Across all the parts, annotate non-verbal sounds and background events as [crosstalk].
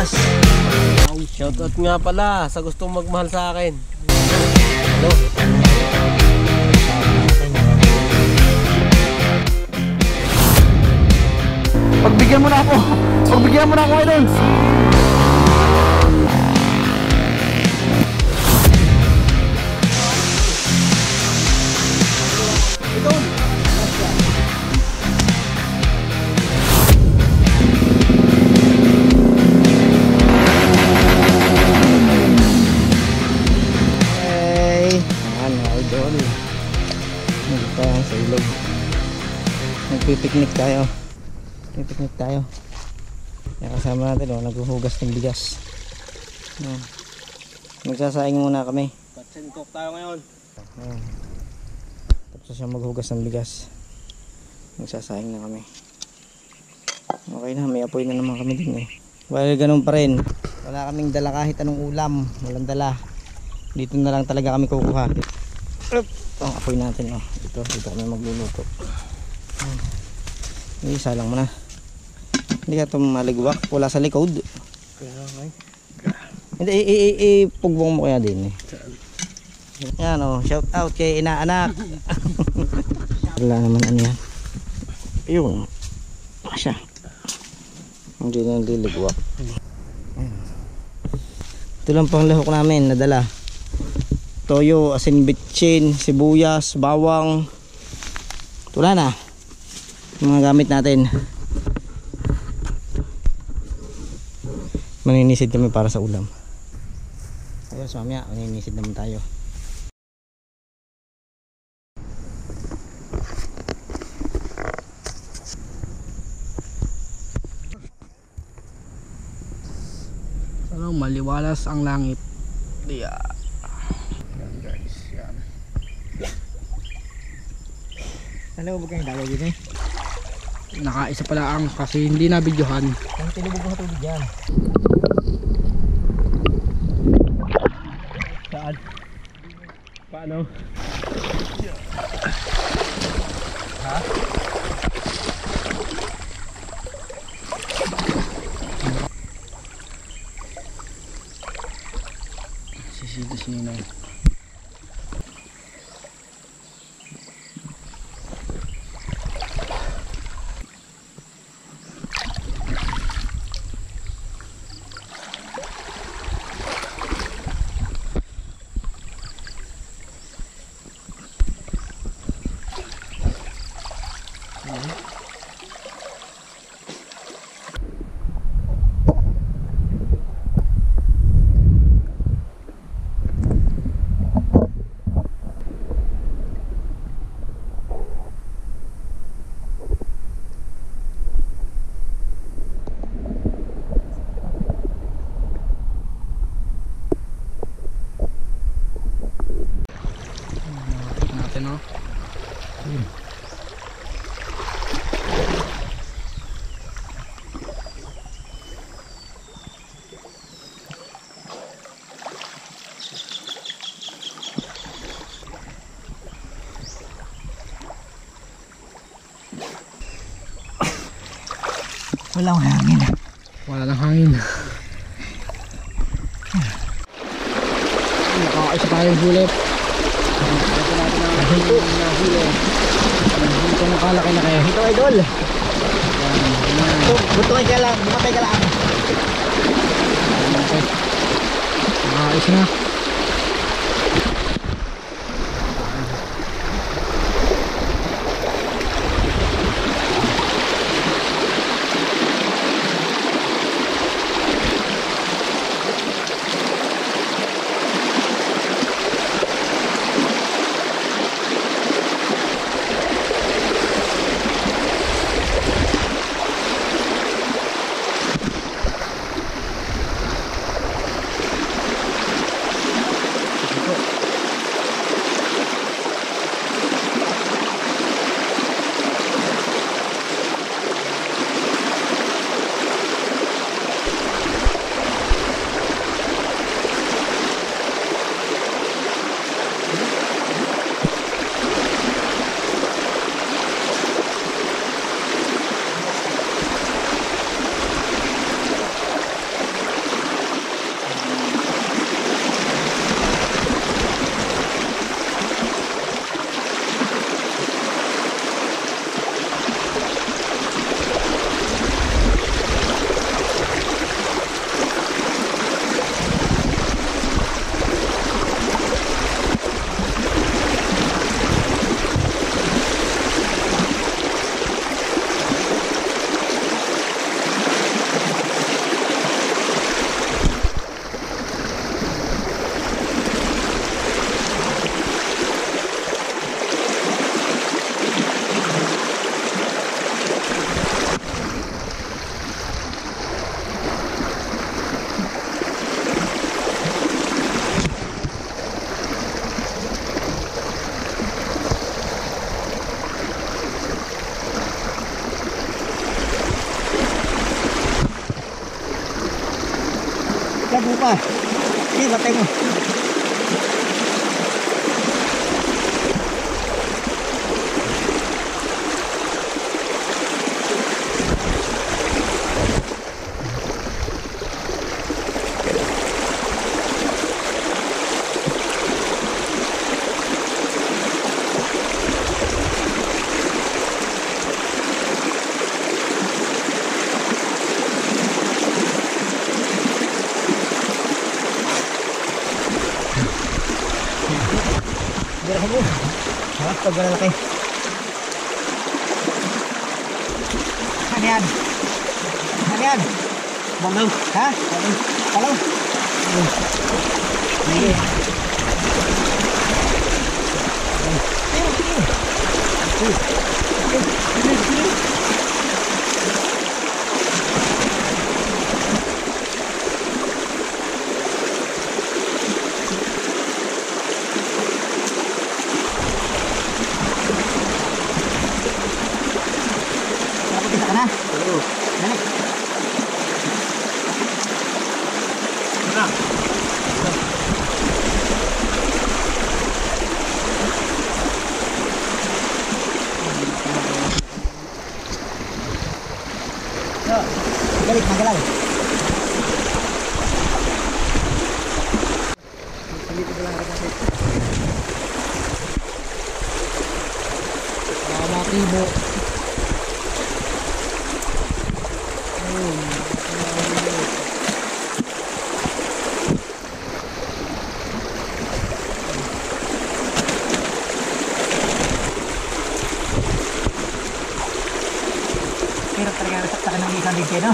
bigas. Shoutout nga pala sa gustong magmahal sa akin. Hello. Pagbigyan mo na ako. Pagbigyan mo na ako idol. Nagpipiknik tayo. Pipiknik tayo. Yung kasama natin, oh, naghuhugas ng bigas. Ayan. Magsasaing muna kami. Cook tayo ngayon. Ayan. Tapos siya maghugas ng bigas. Magsasaing na kami. Okay na, may apoy na naman kami din eh. Well, ganun pa rin. Wala kaming dala kahit anong ulam. Walang dala. Dito na lang talaga kami kukuha. Ito ang apoy natin. Oh. Dito, dito kami magluluto. Isa lang muna. Hindi ka ito maligwak. Wala sa likod. Hindi, i- i- i- ipugbong mo kaya din eh. Yan oh, shout out kay inaanak. [laughs] Wala naman ano yan. Ayun. Asya. Hindi na liligwak. Ito lang pang lahok namin nadala. Toyo, asin bitchin, sibuyas, bawang. Ito Wala na. Yung mga gamit natin. Maninisid kami para sa ulam. Ayos mamaya, maninisid naman tayo. Ano, maliwalas ang langit. Yeah. Yan guys, yan. Alam mo ba kayong dalaw yun eh? Nakaisa pala ang kasi hindi na videohan. Ang tinubog mo tubig yan. Saan? Paano? Sisito si Ninong. natin oh. Wala akong hangin. Wala nang hangin. Nakakaisa tayong bullet. Ito, nahuli. Ito nakalaki na kayo. Ito idol. Ito, butukin ka lang. Bumatay ka lang. Nakakaisa na. cái vũ mà đi vào tay rồi Pag laki. Ano yan? Ano yan? Ha? Balaw. Balaw. Sige. Nakapagkita Hirap talaga nasaktakan ng isang digay, no?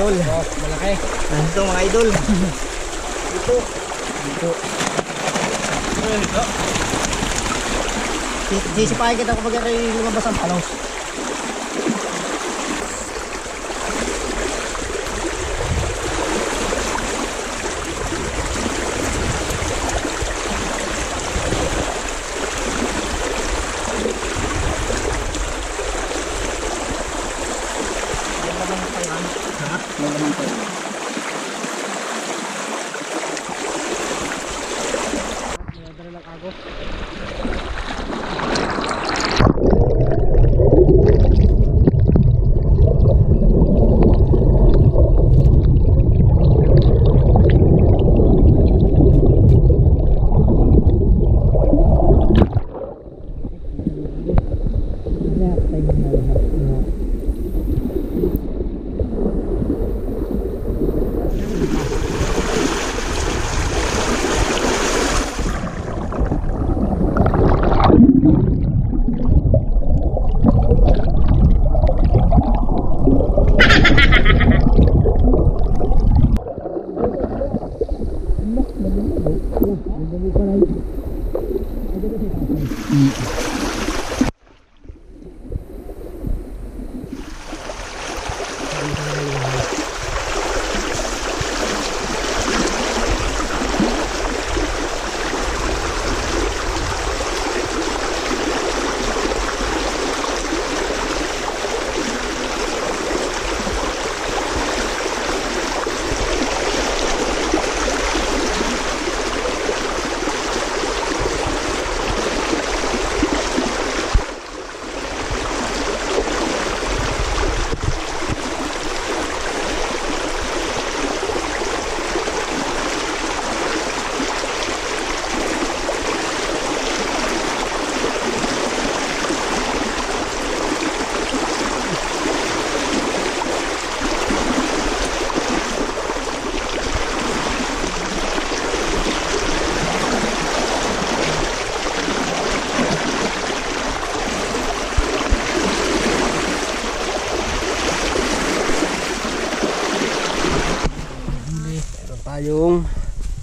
Idol. Oh, malaki. Nandito mga idol. [laughs] Dito. Dito. Sisipahin kita kapag lumabas ang palos.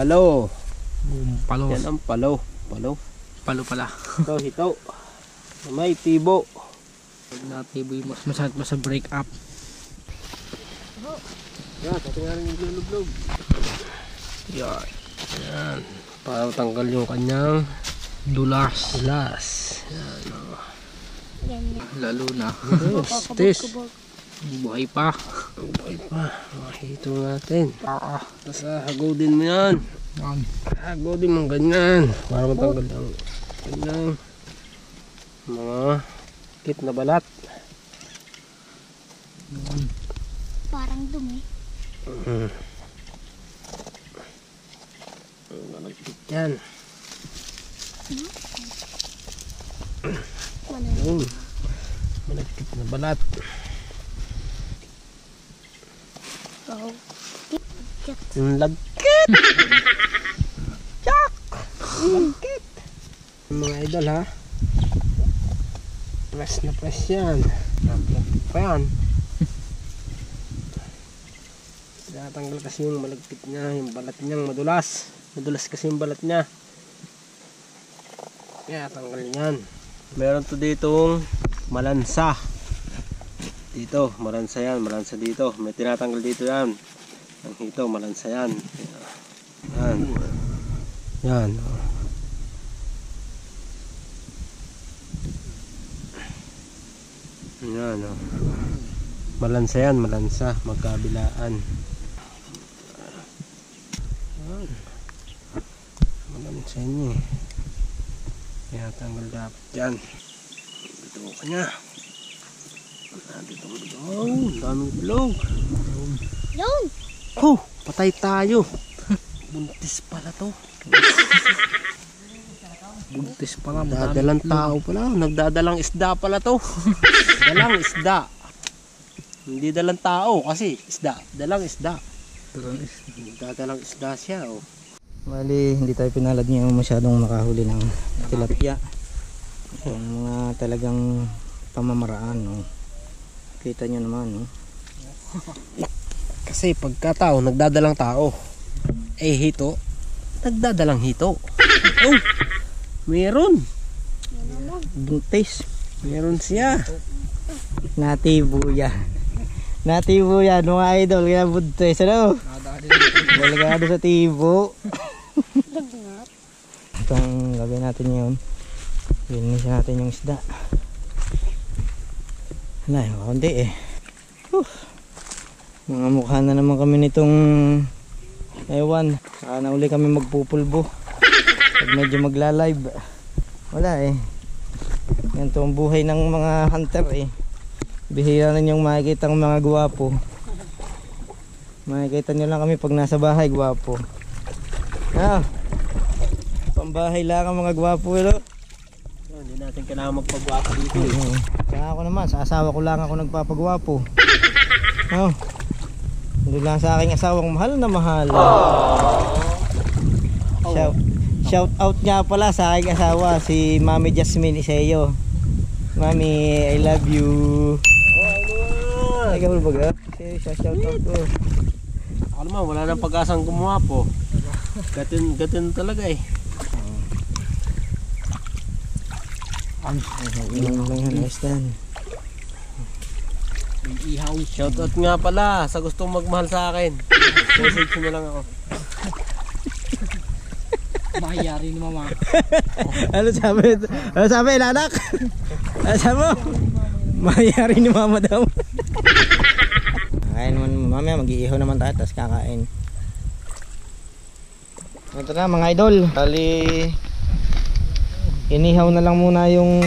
Palo. Boom, palo. Yan ang palo. Palo. Palo pala. Ito, hito. May tibo. Pag natiboy mas masakit pa sa break up. Yan, pati nga rin yung lulublog. Yan. Yan. Para matanggal yung kanyang Dulas. las. Lalo na. Yes, tis. Buhay pa. Okay pa. Makito natin. Ah, Tapos ah, hagodin mo yan. yan. Hagodin mo ganyan. Para matanggal ang kanyang mga kit na balat. Parang dumi. Mhm. Ang malagkit yan. Malagkit na balat. Oh. Yung lagkit! [laughs] Chak! Lagkit! Mga idol ha. Press na press yan. Lagkit pa yan. Tinatanggal kasi yung malagkit niya, yung balat niyang madulas. Madulas kasi yung balat niya. Kaya tanggal yan. Meron to ditong malansa. Dito, malansa yan, malansa dito. May tinatanggal dito yan. Ang hito, malansa yan. Yan. Yan. Yan. Oh. Malansa yan, malansa. Magkabilaan. Yan. Malansa niya eh. Kaya tanggal dapat yan. Dito ka niya. Dito dito. Oh, daming bilog. Yun! Oh, patay tayo. Buntis pala to. Buntis pa nga. Dadalang tao pala. Nagdadalang isda pala to. dalang isda. Hindi dalang tao kasi isda. Dalang isda. Nagdadalang isda siya. Oh. Bali, hindi tayo pinalad ngayon masyadong makahuli ng tilapia. Yung mga talagang pamamaraan. No? Kita nyo naman. No? Kasi pagkatao, nagdadalang tao. Eh hito, nagdadalang hito. Oh, meron. Buntis. Meron siya. Natibo yan mga idol. Kaya buntis. Ano? Balgado sa tibo. Itong gagawin natin ngayon. Linisin natin yung isda. Wala, kundi eh. Whew. Mga mukha na naman kami nitong ewan. Saka na uli kami magpupulbo. Pag medyo magla-live. Wala eh. Yan to ang buhay ng mga hunter eh. Bihira na yung makikita ng mga gwapo. Makikita nyo lang kami pag nasa bahay gwapo. Ah, pambahay lang ang mga gwapo eh, Oh, natin kailangan magpagwapo dito. eh. Oo. Kaya ako naman, sa asawa ko lang ako nagpapagwapo. [laughs] Oh. Hindi lang sa aking asawang mahal na mahal. Shout, shout out nga pala sa aking asawa, si Mami Jasmine Iseo. Mami, I love you. Oh, Ay, ka ba ga? Shout out ko. Ako naman, wala nang pag-asang gumawa po. Gatin, gatin talaga eh. Ilang lang yan, ayos dan. May ihaw. Shoutout nga pala sa gustong magmahal sa akin. Message mo lang ako. Mahayari ni mama. Ano sabi? Ano sabi, nanak? Ano sabi mo? Mayari ni mama daw. Kakain naman mamaya, mag-iihaw naman tayo, tapos kakain. Ito na mga idol. Bali, inihaw na lang muna yung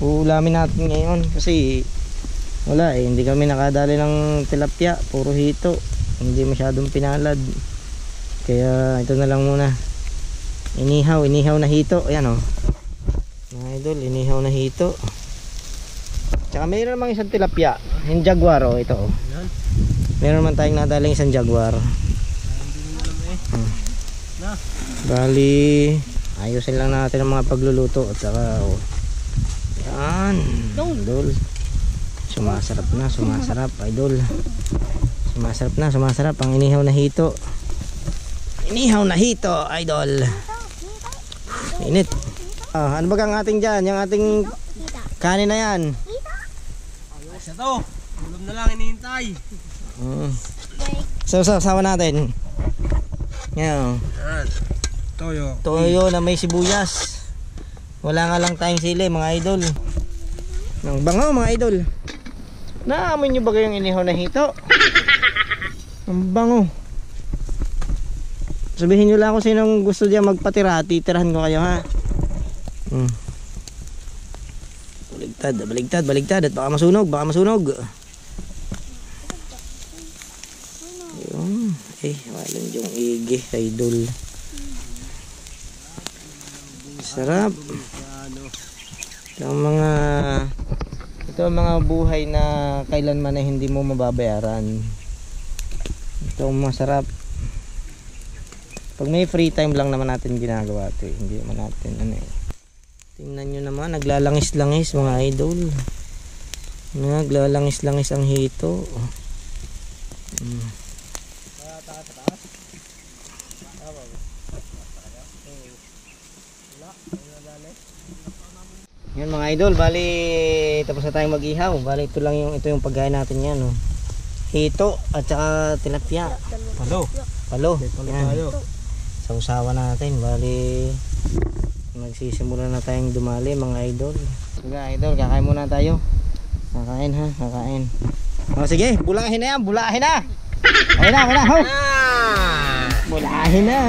uulamin natin ngayon. Kasi wala eh, hindi kami nakadali ng tilapia, puro hito. Hindi masyadong pinalad. Kaya ito na lang muna. Inihaw, inihaw na hito. Ayan o. Mga idol, inihaw na hito. Tsaka mayroon namang isang tilapia. Yung jaguar o, ito o. Yan. Meron man tayong nadaling isang jaguar. Hmm. Na. Bali, ayusin lang natin ang mga pagluluto at saka o. Yan. Idol. Sumasarap na, sumasarap, idol. Sumasarap na, sumasarap ang inihaw na hito. Inihaw na hito, idol. Init. Ah, ano ba ang ating dyan? Yung ating kanin na yan. Ayos na to. Ulam na lang hinihintay. Mm. So, so, sawa natin. Yan. Yan. Toyo. Toyo na may sibuyas. Wala nga lang tayong sili, mga idol. Ang bango, mga idol. Naamoy nyo ba kayong inihaw na hito? [laughs] Ang bango. Sabihin nyo lang kung sinong gusto diyan magpatira, titirahan ko kayo ha. Hmm. Baligtad, baligtad, baligtad at baka masunog, baka masunog. Ayun. Eh, walang yung igi, idol. Sarap. Ito ang mga ito ang mga buhay na kailanman ay hindi mo mababayaran. Ito ang masarap. Pag may free time lang naman natin ginagawa ito eh. Hindi naman natin ano eh. Tingnan nyo naman, naglalangis-langis mga idol. Naglalangis-langis ang hito. Mm. Yan mga idol, bali tapos na tayong mag-ihaw. Bali ito lang yung ito yung pagkain natin yan, oh. Hito at saka tilapia. Palo. Palo. Palo tayo. Sausawa natin, bali nagsisimula na tayong dumali mga idol. Sige idol, kakain muna tayo. Kakain ha, kakain. O sige, bulahin na yan, bulahin na. Okay na, okay na, ho. Bulahin na.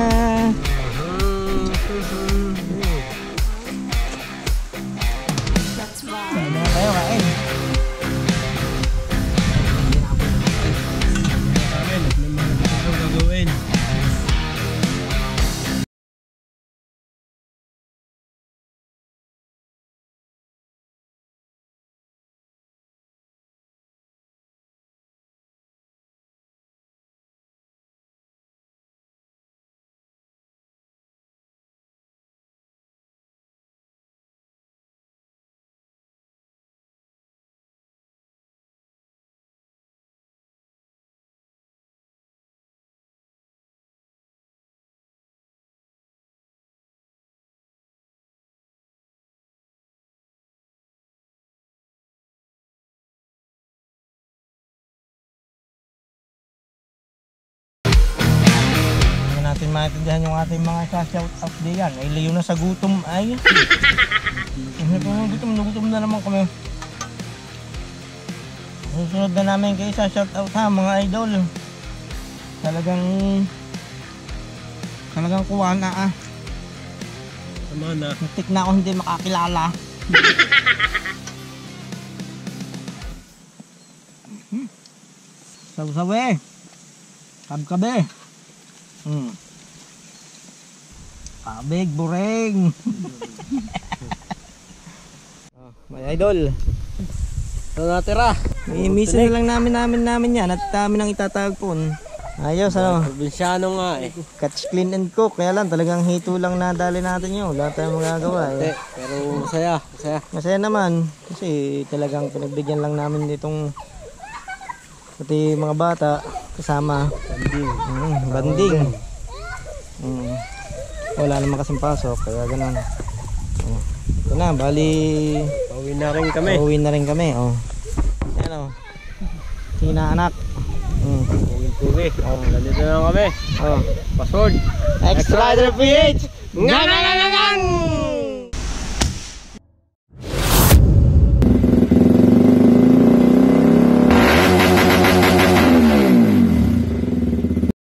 Natin maintindihan yung ating mga sa-shout out diyan. Ay layo na sa gutom ay. Po gutom na gutom na naman kami. Susunod na namin kayo sa shout out ha mga idol. Talagang talagang kuha na ah. Tama na. Muntik na ako hindi makakilala. Hmm. Saw-sawe. Kabkabe. Hmm. Kabig, bureng. [laughs] oh, may idol. Ano natira? Minsan na lang namin namin namin yan at kami nang itatagpon. Ayos ano. Probinsyano nga eh. Catch clean and cook. Kaya lang talagang hito lang nadali natin yun. Wala tayong magagawa eh. pero masaya. Masaya. Masaya naman kasi talagang pinagbigyan lang namin ditong pati mga bata kasama. Banding. Mm, banding. Mm. Wala naman kasing pasok kaya ganun. Oh. Ito na, bali Pauwi na rin kami. Uuwi na rin kami. Oh. Yan oh. Sina anak. Mm. Uwi-uwi. Oh, ganito na lang kami. Oh. Password. Extra Rider PH! Nga nga nga nga nga!